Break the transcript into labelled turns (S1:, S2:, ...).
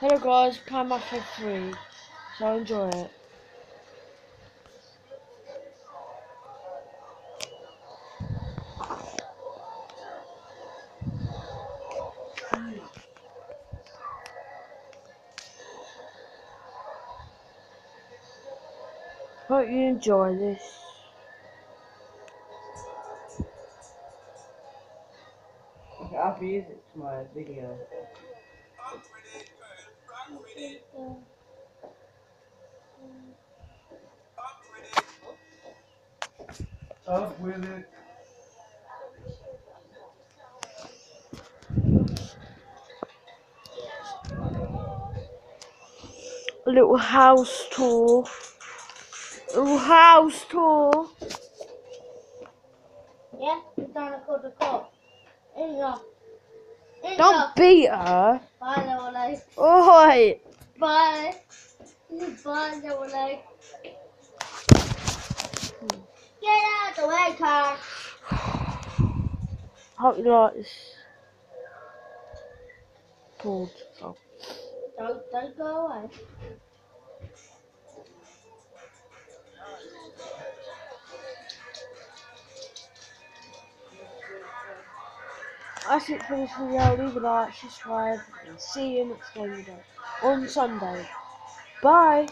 S1: Hello guys, Prime Mafia 3. So enjoy it. Hope you enjoy this.
S2: I've used it for my video. Up with it.
S1: A little house tour. A little house tour.
S3: Yeah, we're trying to call the cop. In the. In
S1: Don't beat her.
S3: Bye, little leg.
S1: Oi!
S3: Bye. Bye, little leg. Car.
S1: Hope you like this. Pause. Oh.
S3: Don't, don't go away.
S1: That's it for this video. Leave a like, subscribe, and see you next video on Sunday. Bye.